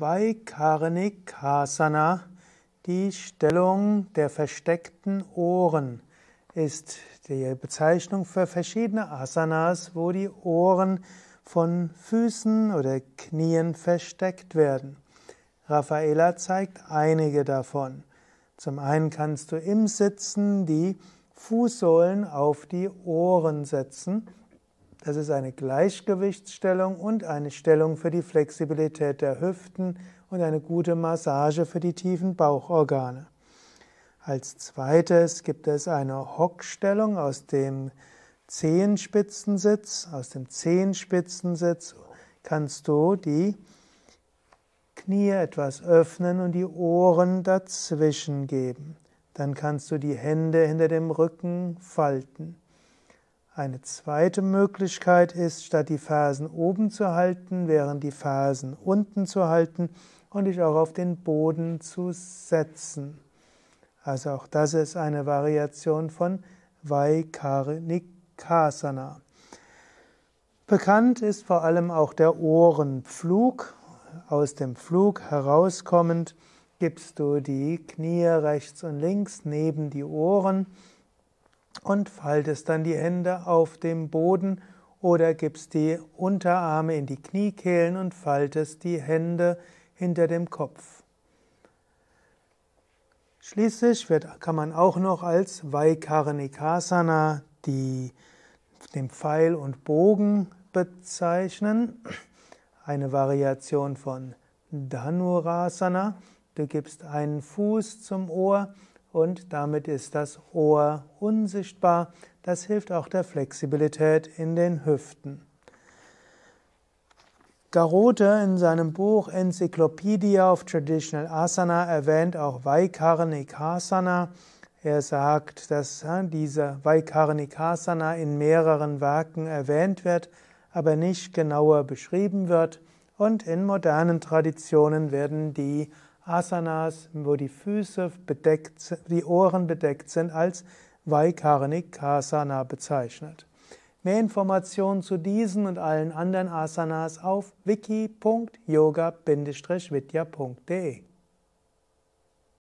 Vaikarnikasana, die Stellung der versteckten Ohren, ist die Bezeichnung für verschiedene Asanas, wo die Ohren von Füßen oder Knien versteckt werden. Raffaela zeigt einige davon. Zum einen kannst du im Sitzen die Fußsohlen auf die Ohren setzen das ist eine Gleichgewichtsstellung und eine Stellung für die Flexibilität der Hüften und eine gute Massage für die tiefen Bauchorgane. Als zweites gibt es eine Hockstellung aus dem Zehenspitzensitz. Aus dem Zehenspitzensitz kannst du die Knie etwas öffnen und die Ohren dazwischen geben. Dann kannst du die Hände hinter dem Rücken falten. Eine zweite Möglichkeit ist, statt die Fersen oben zu halten, während die Fersen unten zu halten und dich auch auf den Boden zu setzen. Also auch das ist eine Variation von Vaikarnikasana. Bekannt ist vor allem auch der Ohrenpflug. Aus dem Flug herauskommend gibst du die Knie rechts und links neben die Ohren und faltest dann die Hände auf dem Boden oder gibst die Unterarme in die Kniekehlen und faltest die Hände hinter dem Kopf. Schließlich wird, kann man auch noch als Vaikarnikasana die, den Pfeil und Bogen bezeichnen. Eine Variation von Dhanurasana. Du gibst einen Fuß zum Ohr und damit ist das Ohr unsichtbar. Das hilft auch der Flexibilität in den Hüften. Garote in seinem Buch Encyclopedia of Traditional Asana erwähnt auch Vaikarnikasana. Er sagt, dass diese Vaikarnikasana in mehreren Werken erwähnt wird, aber nicht genauer beschrieben wird. Und in modernen Traditionen werden die Asanas, wo die Füße bedeckt, die Ohren bedeckt sind, als Vaikarnikasana bezeichnet. Mehr Informationen zu diesen und allen anderen Asanas auf wiki.yoga-vidya.de